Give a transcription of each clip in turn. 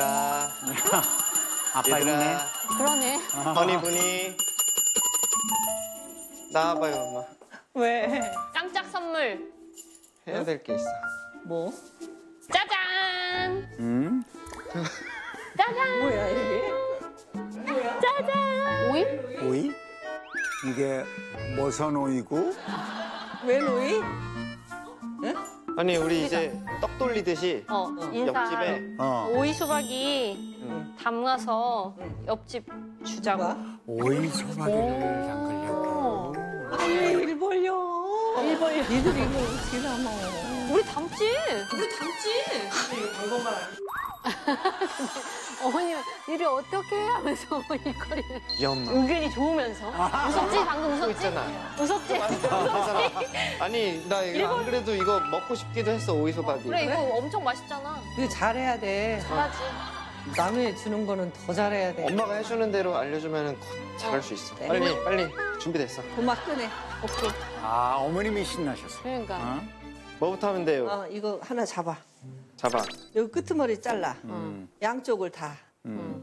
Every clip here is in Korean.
얘들아, 아빠 있네. 얘들아, 그러네. 허니분이 나와봐요, 엄마. 왜? 깜짝 선물. 해야 될 게 있어. 뭐? 짜잔! 음? 짜잔! 뭐야 이게? 짜잔! 오이? 오이? 이게 머선 오이고 왜 노이? 아니, 우리 이제 떡 돌리듯이 어, 인사. 옆집에 어 오이 수박이 응. 담가서 옆집 주자고. 오이 소박이를 담그려고. 일 벌려. 일 벌려. 니들이 이거 어떻게 담아? 우리 담지? 우리 담지? 어머니 일을 어떻게 해 하면서 이거리는 이 엄마. 의견이 좋으면서 웃었지? 방금 웃었지? 있잖아. 웃었지? 그래서 아니, 나 이거 안 그래도 이거 먹고 싶기도 했어, 오이소박이. 그래 이거 엄청 맛있잖아 이거 잘해야 돼. 잘하지 남의 주는 거는 더 잘해야 돼. 엄마가 해주는 대로 알려주면 잘할 수 있어. 빨리, 빨리. 준비됐어. 고막 끄네. 오케이 아 어머님이 신나셨어. 그러니까 어? 뭐부터 하면 돼요? 어, 이거 하나 잡아. 잡아. 여기 끄트머리 잘라. 음. 양쪽을 다. 음.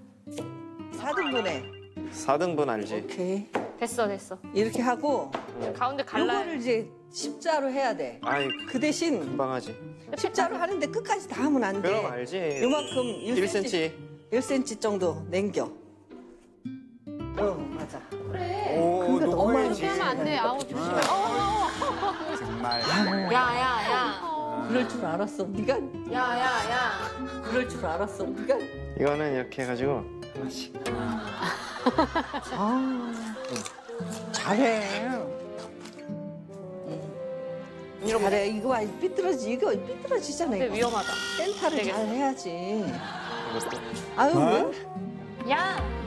4등분해. 4등분 알지? 오케이. 됐어 됐어 이렇게 하고 가운데 갈라 요거를 이제 십자로 해야 돼. 아이, 그 대신 금방 하지. 십자로 하는데 끝까지 다 하면 안 돼. 그럼 알지. 요만큼 1cm, 1cm. 1cm 정도 남겨. 어, 맞아. 오 그러니까 너무 녹아야지. 하면 안돼 아우 조심해 정말. 야야야 그럴 줄 알았어. 네가 야야야 그럴 줄 알았어. 네가 이거는 이렇게 해가지고 하나씩. 아, 잘해. 잘해. 이거 아니, 삐뚤어지. 이거 삐뚤어지잖아. 근데 이거. 위험하다 센터를 되겠어. 잘 해야지. 이것도 아유, 어? 왜? 야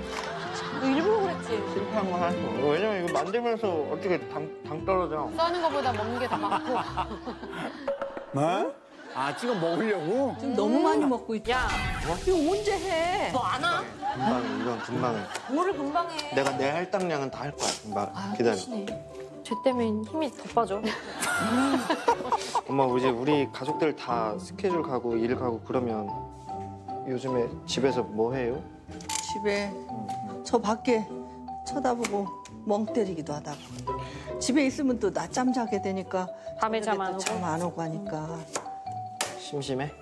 너 일부러 그랬지 실패한 거 하나. 왜냐면 이거 만들면서 어떻게 당, 당 떨어져. 써는 것보다 먹는 게 더 많고 뭐? 아 지금 먹으려고? 지금 너무 많이 먹고 있다. 야 이거 언제 해? 너 안 와? 금방, 이건 금방 해. 뭐를 금방 해 내가 내 할당량은 다 할 거야. 금방. 기다려. 쟤 때문에 힘이 더 빠져 엄마, 이제 우리 가족들 다 스케줄 가고 일 가고 그러면 요즘에 집에서 뭐 해요? 집에 저 밖에 쳐다보고 멍 때리기도 하다가 집에 있으면 또 낮잠 자게 되니까 밤에 잠 안 오고? 잠안 오고 하니까 심심해?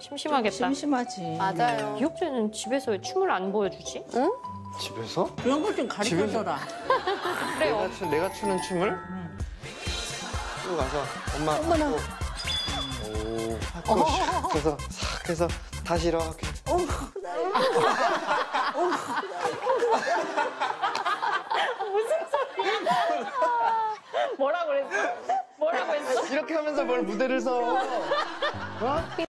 심심하겠다 심심하지. 맞아요 기억자는 집에서 왜 춤을 안 보여주지? 응? 집에서? 그런 걸 좀 가르쳐줘라. 그래요 내가, 추, 내가 추는 춤을? 쭉 가서 엄마 어머나. 하고 오 하고 샥 해서 싹 해서 다시 이렇게 뭐라고 그랬어? 뭐라고 했어? 이렇게 하면서 뭘 무대를 서 어?